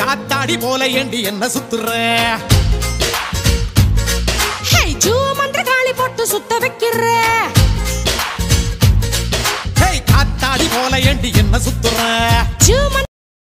காத்தாடி போல ஏண்டி என்ன சுத்துற? ஹே ஜூ மந்திர காளி போட்டு சுத்த வைக்கிற. ஹே காத்தாடி போல ஏண்டி என்ன சுத்துற?